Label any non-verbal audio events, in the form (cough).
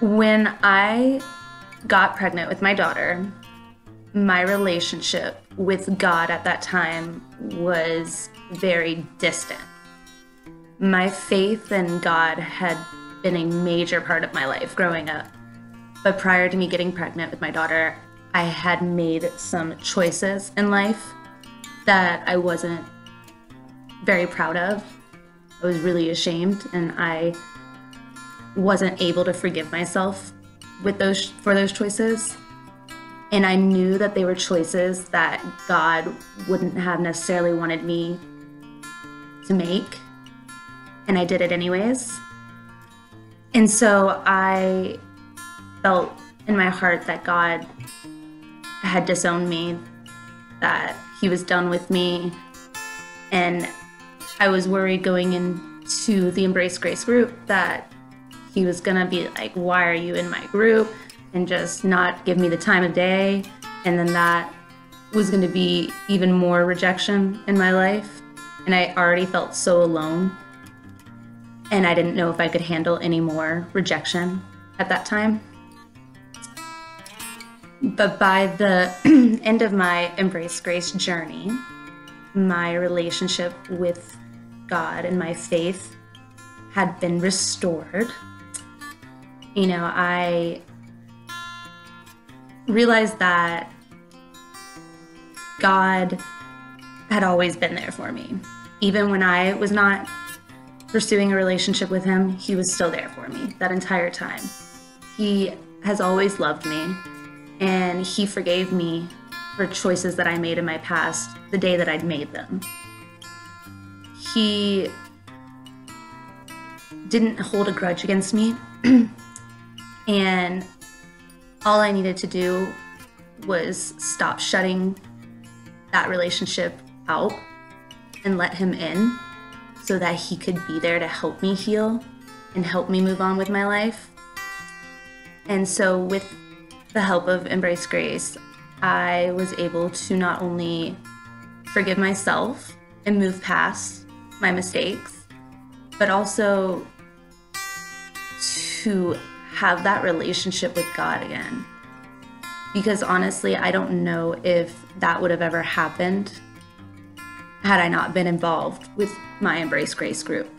When I got pregnant with my daughter, my relationship with God at that time was very distant. My faith in God had been a major part of my life growing up. But prior to me getting pregnant with my daughter, I had made some choices in life that I wasn't very proud of. I was really ashamed and I wasn't able to forgive myself with those for those choices. And I knew that they were choices that God wouldn't have necessarily wanted me to make. And I did it anyways. And so I felt in my heart that God had disowned me, that He was done with me. And I was worried going into the Embrace Grace group that He was gonna be like, Why are you in my group? and just not give me the time of day. And then that was gonna be even more rejection in my life. And I already felt so alone. And I didn't know if I could handle any more rejection at that time. But by the (clears throat) end of my Embrace Grace journey, my relationship with God and my faith had been restored. You know, I realized that God had always been there for me. Even when I was not pursuing a relationship with Him, He was still there for me that entire time. He has always loved me, and He forgave me for choices that I made in my past the day that I'd made them. He didn't hold a grudge against me, (clears throat) and all I needed to do was stop shutting that relationship out and let him in so that he could be there to help me heal and help me move on with my life. And so, with the help of Embrace Grace, I was able to not only forgive myself and move past my mistakes, but also to have that relationship with God again. Because honestly, I don't know if that would have ever happened had I not been involved with my Embrace Grace group.